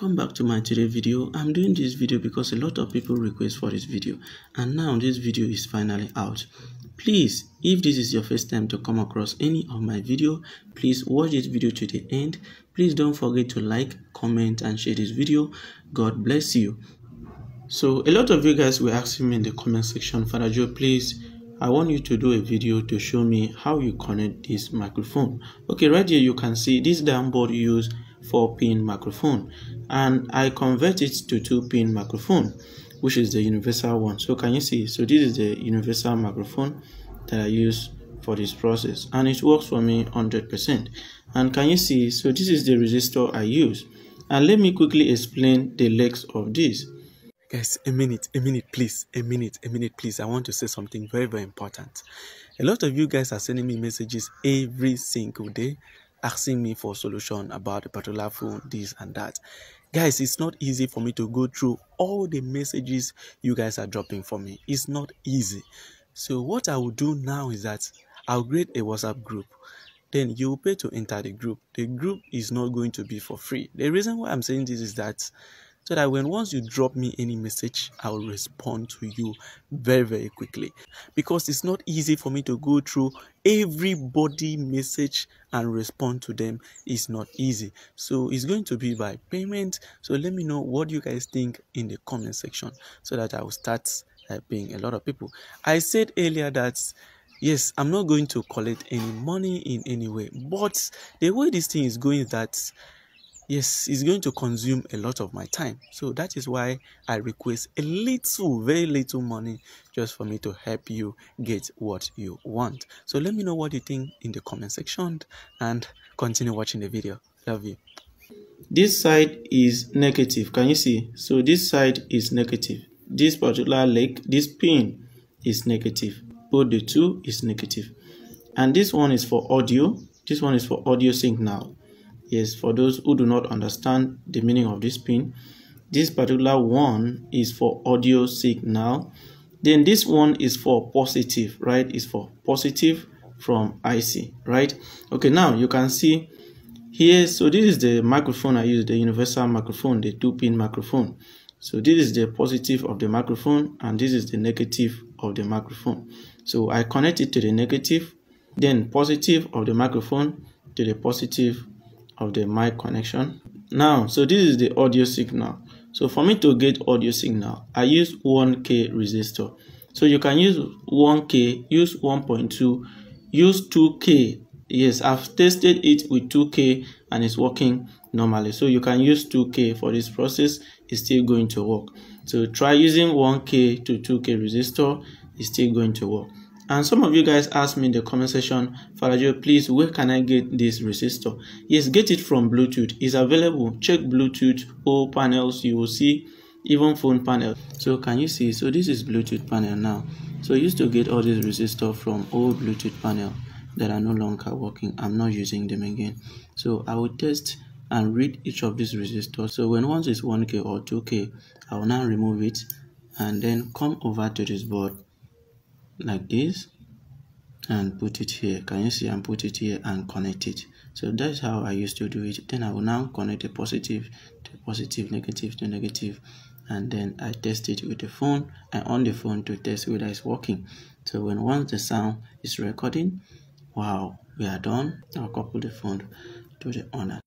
welcome back to my today video. I'm doing this video because a lot of people request for this video and now this video is finally out. Please if this is your first time to come across any of my video please watch this video to the end. Please don't forget to like comment and share this video. God bless you. So a lot of you guys were asking me in the comment section father joe please I want you to do a video to show me how you connect this microphone. Okay, right here you can see this downboard use 4 pin microphone and I convert it to 2 pin microphone which is the universal one. So can you see? So this is the universal microphone that I use for this process and it works for me 100%. And can you see? So this is the resistor I use. And let me quickly explain the legs of this. Guys, a minute, a minute, please. A minute, a minute, please. I want to say something very, very important. A lot of you guys are sending me messages every single day asking me for solution about a particular phone, this and that. Guys, it's not easy for me to go through all the messages you guys are dropping for me. It's not easy. So what I will do now is that I'll create a WhatsApp group. Then you will pay to enter the group. The group is not going to be for free. The reason why I'm saying this is that so that when once you drop me any message i will respond to you very very quickly. Because it's not easy for me to go through everybody message and respond to them. It's not easy. So it's going to be by payment. So let me know what you guys think in the comment section so that i will start uh, paying a lot of people. I said earlier that yes i'm not going to collect any money in any way but the way this thing is going is that yes it's going to consume a lot of my time. So that is why i request a little very little money just for me to help you get what you want. So let me know what you think in the comment section and continue watching the video. Love you. This side is negative. Can you see? So this side is negative. This particular leg this pin is negative. Both the two is negative. And this one is for audio. This one is for audio signal Yes, for those who do not understand the meaning of this pin, this particular one is for audio signal. Then this one is for positive, right? Is for positive from IC, right? Okay, now you can see here. So this is the microphone I use, the universal microphone, the two pin microphone. So this is the positive of the microphone and this is the negative of the microphone. So I connect it to the negative, then positive of the microphone to the positive of the mic connection. Now, so this is the audio signal. So for me to get audio signal, I use 1K resistor. So you can use 1K, use 1.2, use 2K. Yes, I've tested it with 2K and it's working normally. So you can use 2K for this process, it's still going to work. So try using 1K to 2K resistor, it's still going to work. And some of you guys asked me in the comment section, Joe, please, where can I get this resistor? Yes, get it from Bluetooth. It's available. Check Bluetooth, all panels, you will see even phone panel. So can you see? So this is Bluetooth panel now. So I used to get all these resistors from old Bluetooth panel that are no longer working. I'm not using them again. So I will test and read each of these resistors. So when once is 1K or 2K, I will now remove it and then come over to this board like this and put it here. Can you see? And put it here and connect it. So that's how i used to do it. Then i will now connect a positive to positive negative to negative. And then i test it with the phone. And on the phone to test whether it's working. So when once the sound is recording wow we are done. I'll couple the phone to the owner